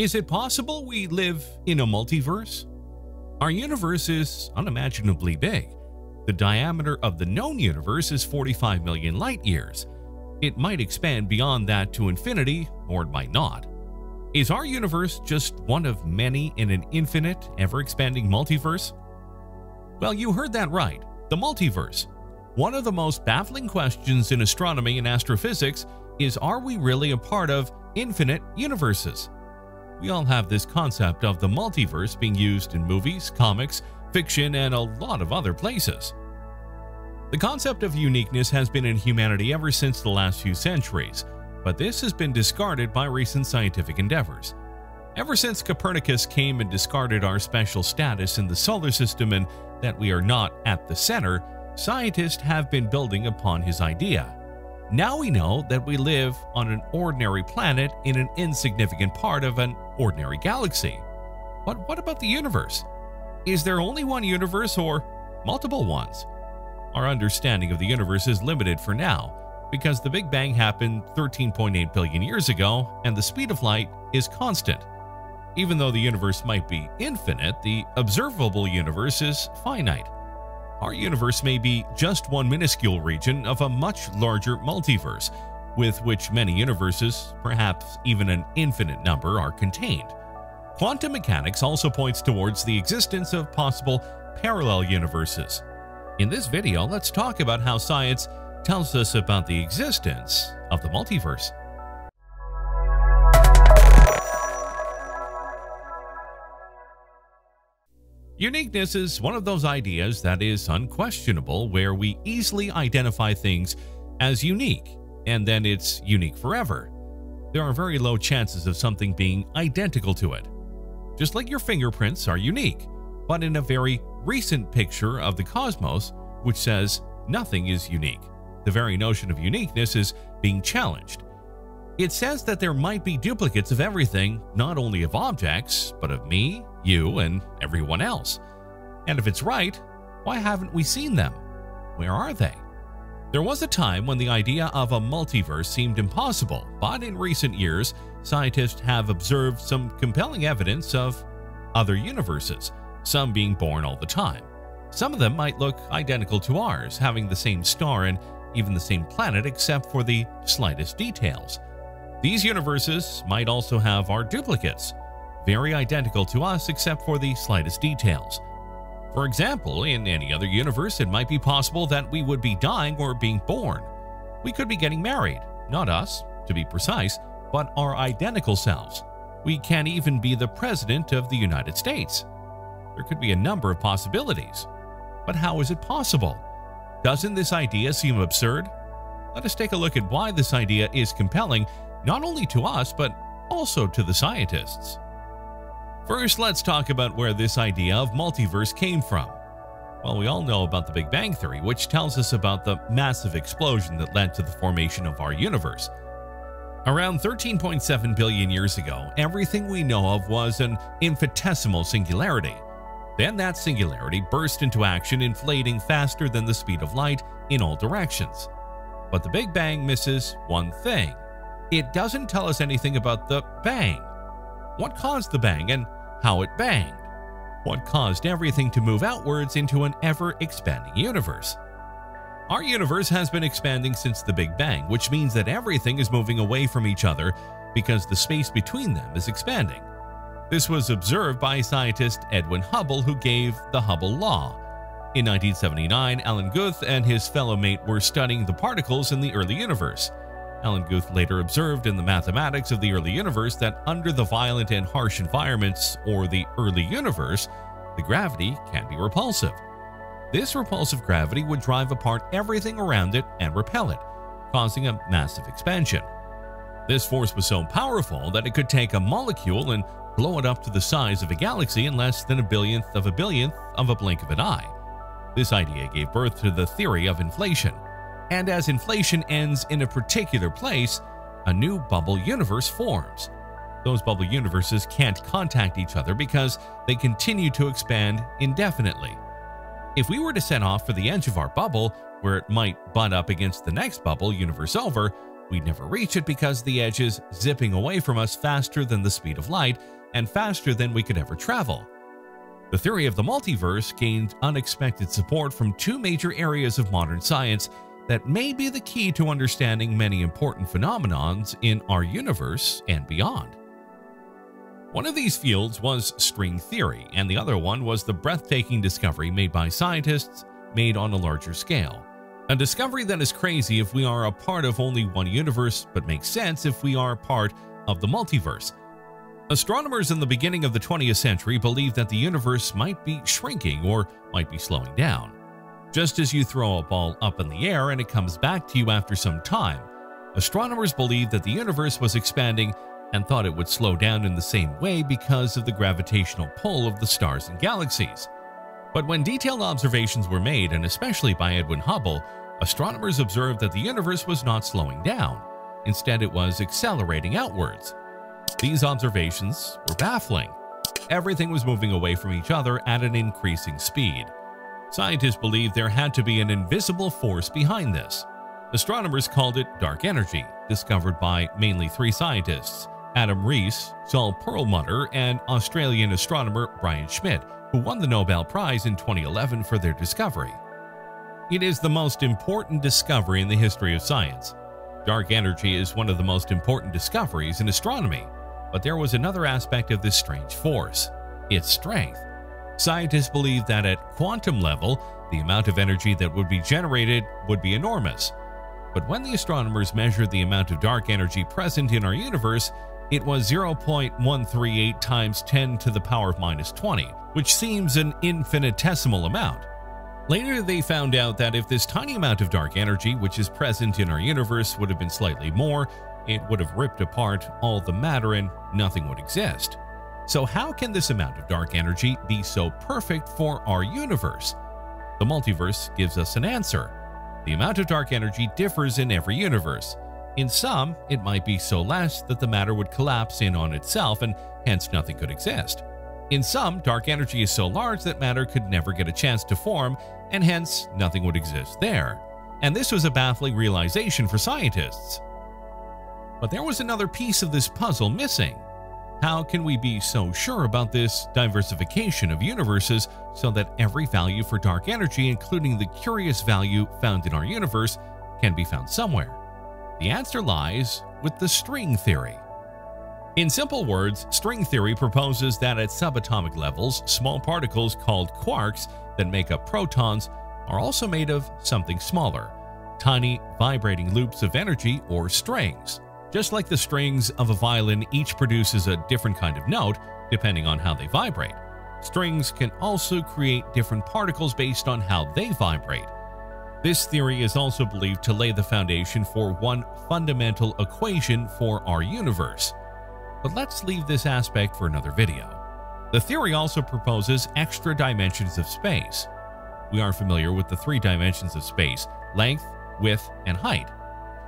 Is it possible we live in a multiverse? Our universe is unimaginably big. The diameter of the known universe is 45 million light years. It might expand beyond that to infinity, or it might not. Is our universe just one of many in an infinite, ever-expanding multiverse? Well, you heard that right, the multiverse. One of the most baffling questions in astronomy and astrophysics is are we really a part of infinite universes? We all have this concept of the multiverse being used in movies, comics, fiction, and a lot of other places. The concept of uniqueness has been in humanity ever since the last few centuries, but this has been discarded by recent scientific endeavors. Ever since Copernicus came and discarded our special status in the solar system and that we are not at the center, scientists have been building upon his idea. Now we know that we live on an ordinary planet in an insignificant part of an ordinary galaxy. But what about the universe? Is there only one universe or multiple ones? Our understanding of the universe is limited for now because the Big Bang happened 13.8 billion years ago and the speed of light is constant. Even though the universe might be infinite, the observable universe is finite. Our universe may be just one minuscule region of a much larger multiverse, with which many universes, perhaps even an infinite number, are contained. Quantum mechanics also points towards the existence of possible parallel universes. In this video, let's talk about how science tells us about the existence of the multiverse. Uniqueness is one of those ideas that is unquestionable where we easily identify things as unique and then it's unique forever. There are very low chances of something being identical to it. Just like your fingerprints are unique, but in a very recent picture of the cosmos which says nothing is unique. The very notion of uniqueness is being challenged. It says that there might be duplicates of everything, not only of objects, but of me, you, and everyone else. And if it's right, why haven't we seen them? Where are they? There was a time when the idea of a multiverse seemed impossible, but in recent years, scientists have observed some compelling evidence of other universes, some being born all the time. Some of them might look identical to ours, having the same star and even the same planet except for the slightest details. These universes might also have our duplicates, very identical to us except for the slightest details. For example, in any other universe, it might be possible that we would be dying or being born. We could be getting married, not us, to be precise, but our identical selves. We can even be the President of the United States. There could be a number of possibilities. But how is it possible? Doesn't this idea seem absurd? Let us take a look at why this idea is compelling, not only to us, but also to the scientists. First, let's talk about where this idea of multiverse came from. Well, we all know about the Big Bang Theory, which tells us about the massive explosion that led to the formation of our universe. Around 13.7 billion years ago, everything we know of was an infinitesimal singularity. Then that singularity burst into action, inflating faster than the speed of light in all directions. But the Big Bang misses one thing. It doesn't tell us anything about the bang. What caused the bang and how it banged, what caused everything to move outwards into an ever-expanding universe. Our universe has been expanding since the Big Bang, which means that everything is moving away from each other because the space between them is expanding. This was observed by scientist Edwin Hubble who gave the Hubble law. In 1979, Alan Guth and his fellow mate were studying the particles in the early universe. Alan Guth later observed in the mathematics of the early universe that under the violent and harsh environments, or the early universe, the gravity can be repulsive. This repulsive gravity would drive apart everything around it and repel it, causing a massive expansion. This force was so powerful that it could take a molecule and blow it up to the size of a galaxy in less than a billionth of a billionth of a blink of an eye. This idea gave birth to the theory of inflation, and as inflation ends in a particular place, a new bubble universe forms. Those bubble universes can't contact each other because they continue to expand indefinitely. If we were to set off for the edge of our bubble, where it might butt up against the next bubble universe over, We'd never reach it because the edge is zipping away from us faster than the speed of light and faster than we could ever travel. The theory of the multiverse gained unexpected support from two major areas of modern science that may be the key to understanding many important phenomenons in our universe and beyond. One of these fields was string theory, and the other one was the breathtaking discovery made by scientists made on a larger scale. A discovery that is crazy if we are a part of only one universe, but makes sense if we are part of the multiverse. Astronomers in the beginning of the 20th century believed that the universe might be shrinking or might be slowing down. Just as you throw a ball up in the air and it comes back to you after some time, astronomers believed that the universe was expanding and thought it would slow down in the same way because of the gravitational pull of the stars and galaxies. But when detailed observations were made, and especially by Edwin Hubble, astronomers observed that the universe was not slowing down. Instead, it was accelerating outwards. These observations were baffling. Everything was moving away from each other at an increasing speed. Scientists believed there had to be an invisible force behind this. Astronomers called it dark energy, discovered by mainly three scientists Adam Riess, Saul Perlmutter, and Australian astronomer Brian Schmidt, who won the Nobel Prize in 2011 for their discovery. It is the most important discovery in the history of science. Dark energy is one of the most important discoveries in astronomy, but there was another aspect of this strange force its strength. Scientists believe that at quantum level, the amount of energy that would be generated would be enormous. But when the astronomers measured the amount of dark energy present in our universe, it was 0.138 times 10 to the power of minus 20, which seems an infinitesimal amount. Later, they found out that if this tiny amount of dark energy, which is present in our universe, would have been slightly more, it would have ripped apart all the matter and nothing would exist. So, how can this amount of dark energy be so perfect for our universe? The multiverse gives us an answer. The amount of dark energy differs in every universe, in some, it might be so less that the matter would collapse in on itself and hence nothing could exist. In some, dark energy is so large that matter could never get a chance to form and hence nothing would exist there. And this was a baffling realization for scientists. But there was another piece of this puzzle missing. How can we be so sure about this diversification of universes so that every value for dark energy, including the curious value found in our universe, can be found somewhere? The answer lies with the string theory. In simple words, string theory proposes that at subatomic levels, small particles called quarks that make up protons are also made of something smaller, tiny vibrating loops of energy or strings. Just like the strings of a violin each produces a different kind of note depending on how they vibrate, strings can also create different particles based on how they vibrate. This theory is also believed to lay the foundation for one fundamental equation for our universe. But let's leave this aspect for another video. The theory also proposes extra dimensions of space. We are familiar with the three dimensions of space, length, width, and height.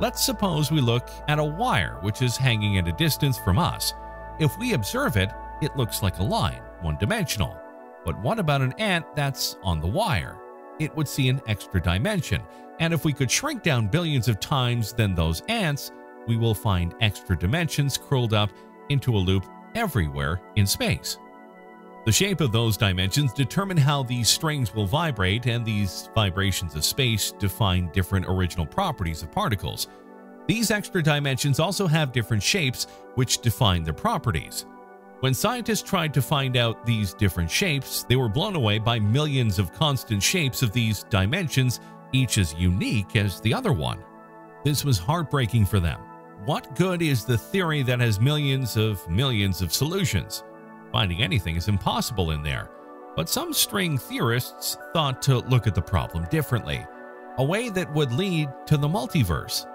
Let's suppose we look at a wire which is hanging at a distance from us. If we observe it, it looks like a line, one-dimensional. But what about an ant that's on the wire? it would see an extra dimension. And if we could shrink down billions of times than those ants, we will find extra dimensions curled up into a loop everywhere in space. The shape of those dimensions determine how these strings will vibrate, and these vibrations of space define different original properties of particles. These extra dimensions also have different shapes which define their properties. When scientists tried to find out these different shapes, they were blown away by millions of constant shapes of these dimensions, each as unique as the other one. This was heartbreaking for them. What good is the theory that has millions of millions of solutions? Finding anything is impossible in there. But some string theorists thought to look at the problem differently, a way that would lead to the multiverse.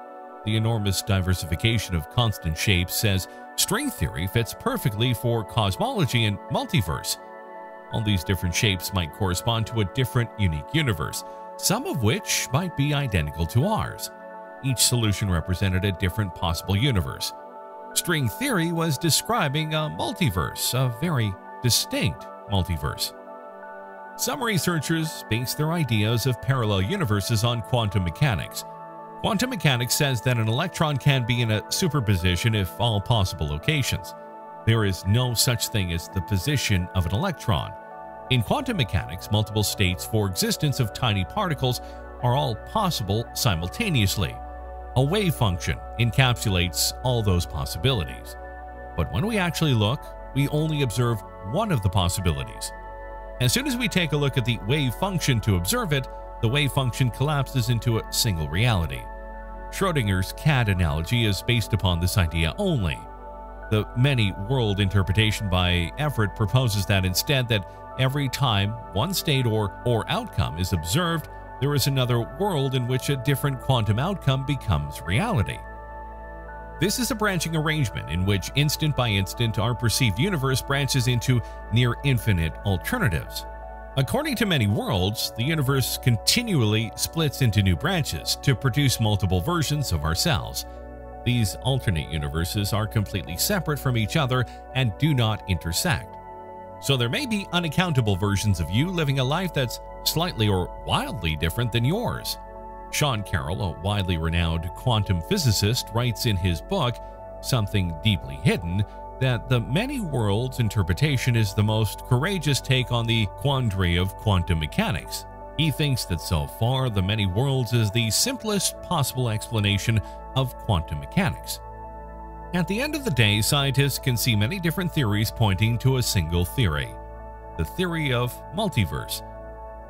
The enormous diversification of constant shapes says String theory fits perfectly for cosmology and multiverse. All these different shapes might correspond to a different, unique universe, some of which might be identical to ours. Each solution represented a different possible universe. String theory was describing a multiverse, a very distinct multiverse. Some researchers base their ideas of parallel universes on quantum mechanics. Quantum mechanics says that an electron can be in a superposition if all possible locations. There is no such thing as the position of an electron. In quantum mechanics, multiple states for existence of tiny particles are all possible simultaneously. A wave function encapsulates all those possibilities. But when we actually look, we only observe one of the possibilities. As soon as we take a look at the wave function to observe it, the wave function collapses into a single reality. Schrodinger's cat analogy is based upon this idea only. The many world interpretation by Everett proposes that instead that every time one state or, or outcome is observed, there is another world in which a different quantum outcome becomes reality. This is a branching arrangement in which instant by instant our perceived universe branches into near infinite alternatives. According to many worlds, the universe continually splits into new branches to produce multiple versions of ourselves. These alternate universes are completely separate from each other and do not intersect. So there may be unaccountable versions of you living a life that's slightly or wildly different than yours. Sean Carroll, a widely renowned quantum physicist, writes in his book, Something Deeply Hidden, that the many worlds interpretation is the most courageous take on the quandary of quantum mechanics. He thinks that so far, the many worlds is the simplest possible explanation of quantum mechanics. At the end of the day, scientists can see many different theories pointing to a single theory the theory of multiverse.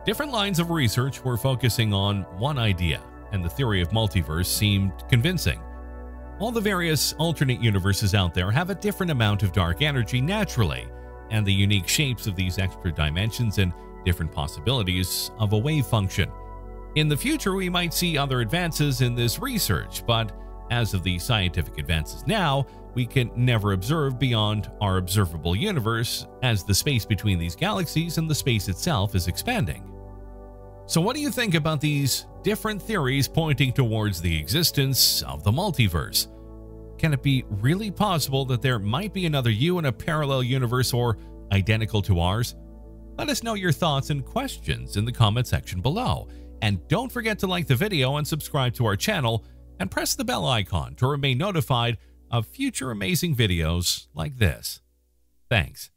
Different lines of research were focusing on one idea, and the theory of multiverse seemed convincing. All the various alternate universes out there have a different amount of dark energy naturally, and the unique shapes of these extra dimensions and different possibilities of a wave function. In the future, we might see other advances in this research, but as of the scientific advances now, we can never observe beyond our observable universe as the space between these galaxies and the space itself is expanding. So, what do you think about these different theories pointing towards the existence of the multiverse? Can it be really possible that there might be another you in a parallel universe or identical to ours? Let us know your thoughts and questions in the comment section below. And don't forget to like the video and subscribe to our channel and press the bell icon to remain notified of future amazing videos like this. Thanks.